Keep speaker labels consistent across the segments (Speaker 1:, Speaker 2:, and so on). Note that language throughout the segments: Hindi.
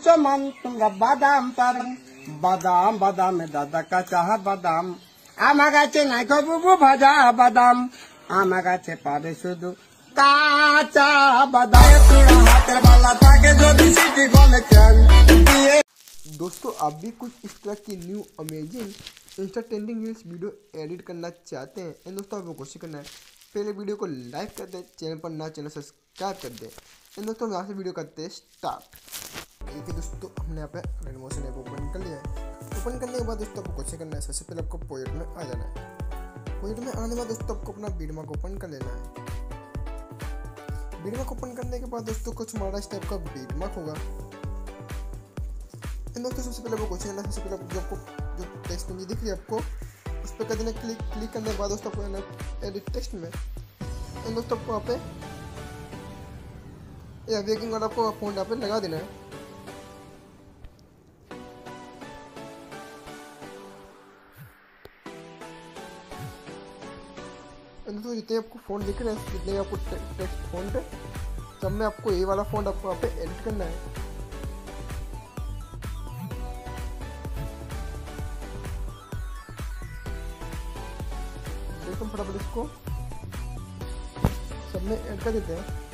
Speaker 1: চমান তোমরা বাদাম পাবেন বাদাম বাদাম দাদা কাঁচা বাদাম আমার কাছে নাই বুবু ভাজা বাদাম আমার কাছে পাবে শুধু কাঁচা বাদাম তোরা হাতের বালা থাকে যদি সিটি বলে চান দিয়ে
Speaker 2: दोस्तों आप भी कुछ इस तरह की new amazing insta trending reels video edit करना चाहते हैं एंड दोस्तों आपको कोशिश करना है पहले वीडियो को लाइक कर दें चैनल पर ना चैनल सब्सक्राइब कर दें एंड दोस्तों हम यहाँ से वीडियो करते हैं स्टार्ट देखिए दोस्तों, हमने यहाँ पे रेनोवेशन ऐप ओपन कर लिया है। ओपन करने के बाद दोस्तों आपको कोशिश करना है। सबसे पहले आपको प्रोजेक्ट में आ जाना है। प्रोजेक्ट में आने के बाद दोस्तों आपको अपना बीडमा को ओपन कर लेना है। बीडमा को ओपन करने के बाद दोस्तों कुछ हमारा इस टाइप का बीडमा होगा। इन दोस्तों, सबसे पहले वो क्वेश्चन करना है। सबसे पहले जो आपको, जो टेक्स्ट में दिख रही है आपको, उस पर कर क्लिक क्लिक करने के बाद दोस्तों आपको एडिट टेक्स्ट में। इन दोस्तों आपको वहाँ पे, ये वेकिंग वाला आपको फ़ोन यहाँ पे लगा देना है। जितने आपको फ़ोन दिख रहे हैं जितने आपको टेक्स्ट फ़ोन पे। सब में आपको ये वाला फ़ोन आपको वहाँ पे एडिट करना है। फटाफट इसको। सब में ऐड कर देते हैं।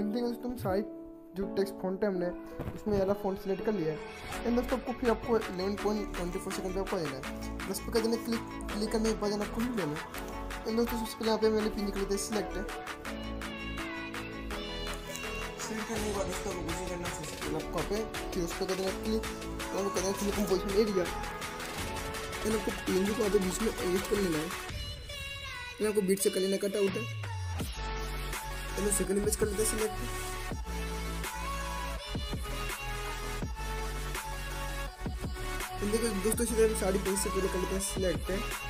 Speaker 2: एंडिंग दोस्तों तुम सारी जो टेक्स्ट फॉन्ट है हमने, उसमें वाला फॉन्ट सेलेक्ट कर लिया है। एंड दोस्तों आपको फिर आपको eleven point twenty four second पे आपको देना है। बस पे देना क्लिक क्लिक करने के बाद जाना खुल लेना एंड दोस्तों सबसे पहले यहाँ पे मैंने पिन कर दिया सिलेक्ट सिलेक्ट फिर पर आपको बीच है। आपको बीट से कर लेना कट आउट है। पहले सेकंड इमेज कर लेते हैं सिलेक्ट देखो दोस्तों इसी तरह साड़ी पेज से पूरे कर लेते हैं सिलेक्ट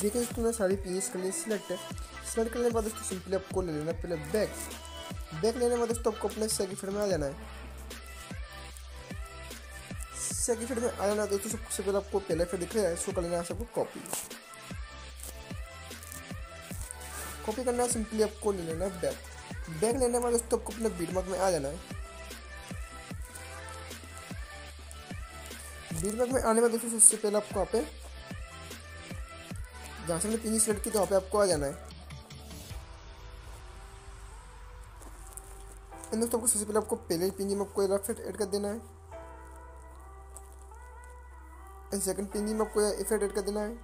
Speaker 2: देखिए दोस्तों मैंने सारी पीस कर ली सिलेक्ट सिलेक्ट करने के बाद दोस्तों सिंपली आपको ले लेना पहले बैक बैक लेने के बाद दोस्तों आपको अपने सेकंड में आ जाना है। सेकंड में आ जाना दोस्तों सबसे पहले आपको पहले फिर दिख रहा है, इसको कर लेना है सबको कॉपी कॉपी करना है सिंपली आपको ले लेना है बैक बैक लेने के बाद दोस्तों आपको अपने बीटमार्क में आ जाना है। बीटमार्क में आने में दोस्तों सबसे पहले आपको यहाँ पे जहाँ से हमने पिंजी सेलेक्ट की तो वहाँ पे आपको आ जाना है। इन दोस्तों, आपको सबसे पहले आपको पहले ही में आपको इफ़ेक्ट ऐड कर देना है। एंड सेकंड पिंजी में आपको इफ़ेक्ट ऐड कर देना है।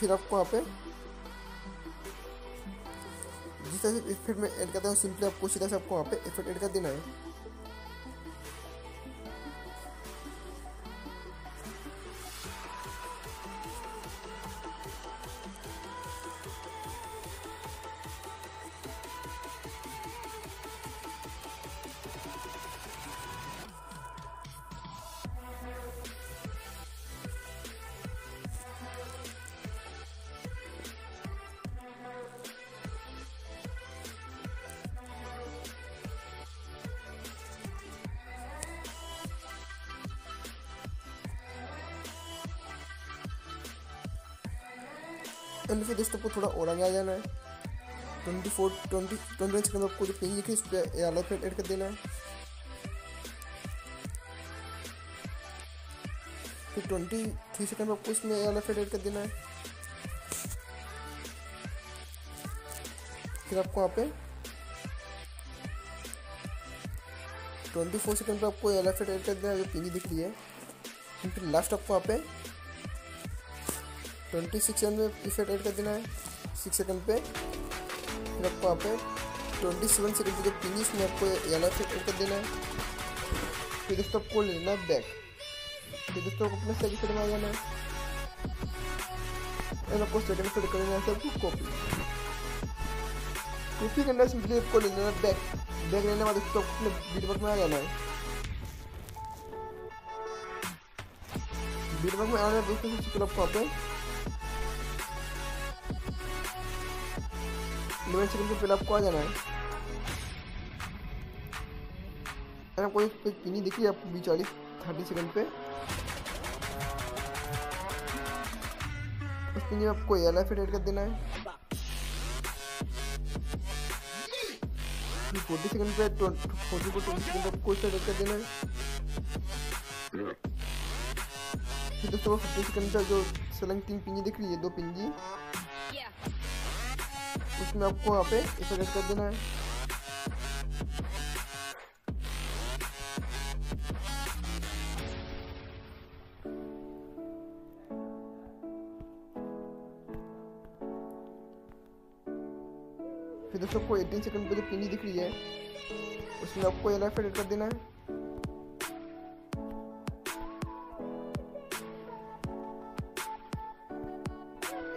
Speaker 2: फिर आपको यहाँ पे जिस तरह से इफ़ेक्ट में ऐड करते हैं सिंपली आपको सीधा से आपको वहाँ पे इफ़ेक्ट ऐड कर देना है। एंड फिर दोस्तों को थोड़ा और आगे आ जाना है। Twenty four, twenty twenty second में आपको जो लिखी है उस पर अलग फिर ऐड कर देना है। फिर ट्वेंटी थ्री सेकंड आपको इसमें अलग फिर ऐड कर देना है। फिर आपको वहाँ पे ट्वेंटी फोर सेकंड पे आपको फिर ऐड कर देना है, जो पिंगी दिख रही है। फिर लास्ट आपको वहाँ पे ट्वेंटी सिक्स सेकंड में इफ़ेक्ट ऐड कर देना है। सिक्स सेकंड पे। फिर आपको यहाँ पे ट्वेंटी सेवन सेकंड पे जो पिन इसमें आपको येलो इफ़ेक्ट ऐड कर देना है। फिर दोस्तों आपको लेना है बैक। फिर दोस्तों को अपने सेकंड में आ जाना है आपको सेकंड फिट कर देना है सबको कॉपी कॉपी करना सिंपली आपको ले लेना बैक बैक लेने के बाद दोस्तों अपने बीटवर्क में आ जाना है। बीटवर्क में आने दोस्तों सबसे पहले आपको यहाँ इलेवन सेकंड पे पहले आपको आ जाना है। अगर कोई पिनी दिख रही है आपको बीच वाली थर्टी सेकंड पे। उस पिनी में आपको एल एफ़ एड कर देना है। फोर्टी सेकंड पे फोर्टी को ट्वेंटी सेकंड आपको इसे एड कर देना है। फिर दोस्तों फिफ्टी सेकंड का जो सलंग तीन पिंजी दिख रही है दो पिंजी। उसमें आपको यहाँ पे इफ़ेक्ट कर देना है। फिर दोस्तों आपको 18 सेकंड पे जो पिनी दिख रही है, उसमें आपको ये लाइफ एडिट कर देना है।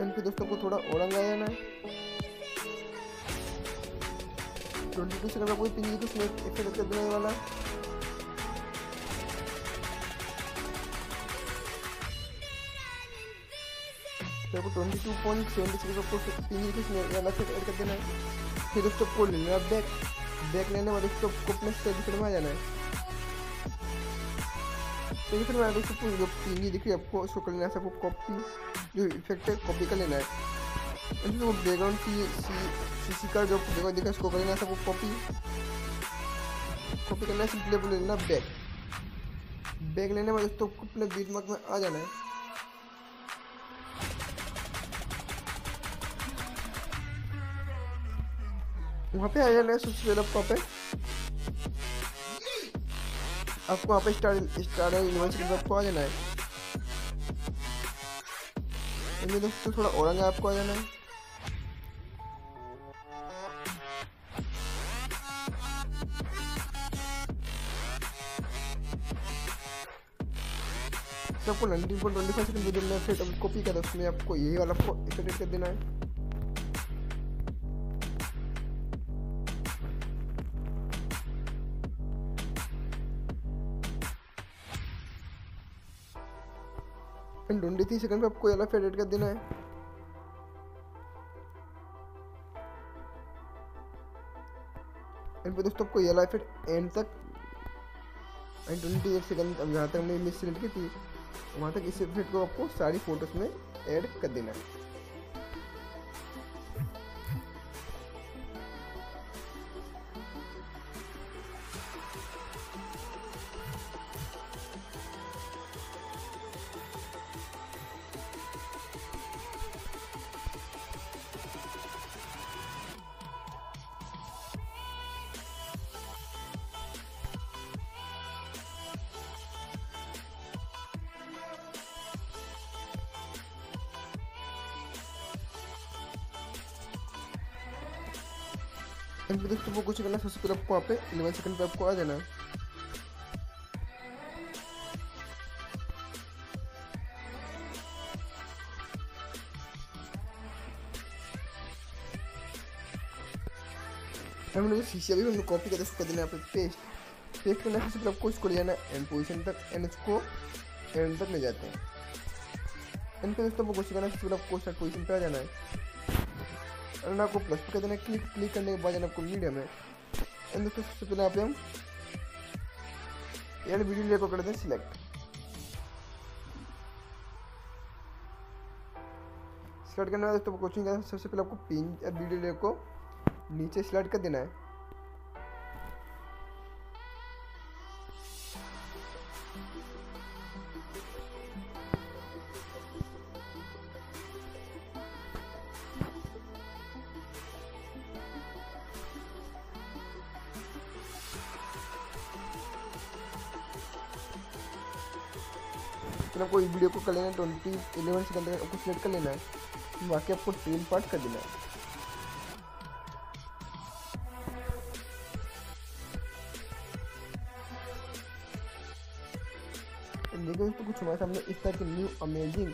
Speaker 2: एंड फिर दोस्तों को थोड़ा और आ जाना है। ट्वेंटी टू सेकंड में कोई पिंगी कुछ इफ़ेक्ट कर देने वाला है तो आपको twenty two point seventy second आपको पिंगी कुछ वाला फिर ऐड कर देना है फिर उसको को ले लेना बैक बैक लेने वाले उसको को अपने सेकंड में आ जाना है सेकंड में आगे उसको जो पिंगी दिख रही है आपको उसको कर लेना है सबको कॉपी जो इफ़ेक्ट है कॉपी कर लेना है जो बैकग्राउंड की सी सी का जो बैकग्राउंड दिखा उसको करना सबको कॉपी कॉपी करना है सिंपली बोले लेना बैक बैक लेने में दोस्तों अपने मार्क में आ जाना है वहाँ पे आ जाना है सबसे पहले आपको पे। आपको वहाँ पे स्टार स्टार यूनिवर्सिटी में आपको आ जाना है। इनमें दोस्तों थोड़ा औरंग आपको आ जाना है। आपको nineteen point twenty five second video में फिर कॉपी करा, उसमें आपको यही वाला आपको इफ़ेक्ट कर देना है। ट्वेंटी थ्री सेकंड पे आपको एल एडिट कर देना है। एंड दोस्तों आपको येलो इफ़ेक्ट एंड तक एंड ट्वेंटी एट सेकंड अब जहाँ तक हमने इमेज सिलेक्ट की थी वहाँ तक इस इफ़ेक्ट को आपको सारी फ़ोटोज़ में ऐड कर देना है। एंड फिर दोस्तों वो कुछ करना सबसे पहले आपको वहाँ पे इलेवन सेकंड पे आपको आ जाना है हम लोग शीशे भी हमने कॉपी करके उसको देना पे पेस्ट पेस्ट करना सबसे पहले आपको इसको ले जाना एंड पोजीशन तक एंड इसको एंड तक ले जाते हैं एंड फिर दोस्तों वो कुछ करना सबसे पहले आपको स्टार्ट पोजीशन पे आ जाना है एंड आपको प्लस पे कर देना क्लिक क्लिक करने के बाद जाना आपको मीडियम में। एंड दोस्तों सबसे पहले यहाँ पे हम एड वीडियो लेयर को कर दें सिलेक्ट सिलेक्ट करने के बाद दोस्तों कोचिंग सबसे पहले आपको पिन वीडियो लेयर को नीचे सिलेक्ट कर देना है। वीडियो को कर लेना ट्वेंटी इलेवन सेकंड तक आपको सिलेक्ट कर लेना है बाकी आपको ट्रेन पार्ट कर देना है। देखिए दोस्तों कुछ हमारे सामने इस तरह के new amazing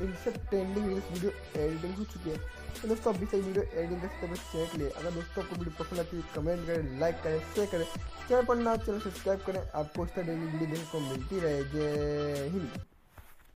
Speaker 2: in trending reels video editing हो चुकी है। तो दोस्तों, अभी से वीडियो एडिटिंग कर सकते हैं चेक लिए अगर दोस्तों आपको वीडियो पसंद आती है कमेंट करें लाइक करें शेयर करें। चैनल पर ना चैनल सब्सक्राइब करें। आपको इस तरह डेली वीडियो देखने को मिलती रहे। जय हिंद।